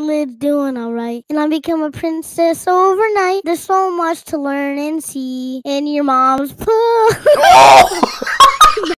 Lid's doing alright. And I become a princess overnight. There's so much to learn and see in your mom's pool.